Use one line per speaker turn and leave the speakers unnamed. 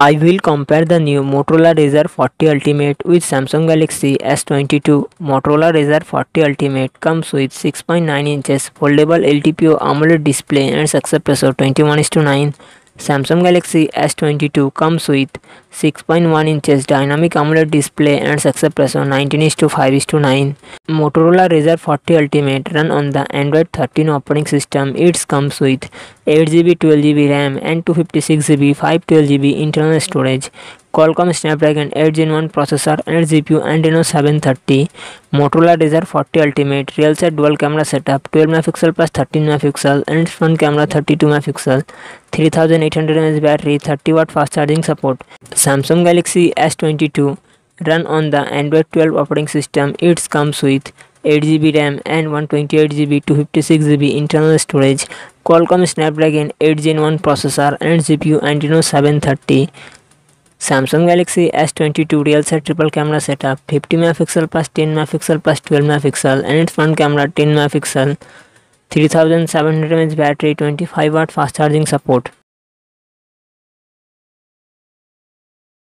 I will compare the new Motorola Razr 40 Ultimate with Samsung Galaxy S22. Motorola Razr 40 Ultimate comes with 6.9 inches foldable LTPO AMOLED display and success ratio 21 to 9. Samsung Galaxy S22 comes with 6.1 inches dynamic AMOLED display and success ratio 19 is to 5 is to 9. Motorola Razr 40 Ultimate run on the Android 13 operating system. It comes with 8GB 12GB RAM and 256GB 512GB internal storage. Qualcomm Snapdragon 8 Gen 1 processor and GPU Adreno 730. Motorola Razr 40 Ultimate real set dual camera setup 12 megapixel plus 13 megapixel and front camera 32 megapixel 3800 mAh battery 30 watt fast charging support. Samsung Galaxy S22 run on the Android 12 operating system. It comes with 8GB RAM and 128GB 256GB internal storage. Qualcomm Snapdragon 8 Gen 1 processor and GPU Adreno 730. Samsung Galaxy S22 real set triple camera setup 50 megapixel plus 10 megapixel plus 12 megapixel and its front camera 10 megapixel 3700 mAh battery 25 watt fast charging support